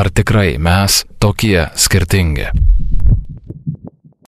ar tikrai mes tokie skirtingi.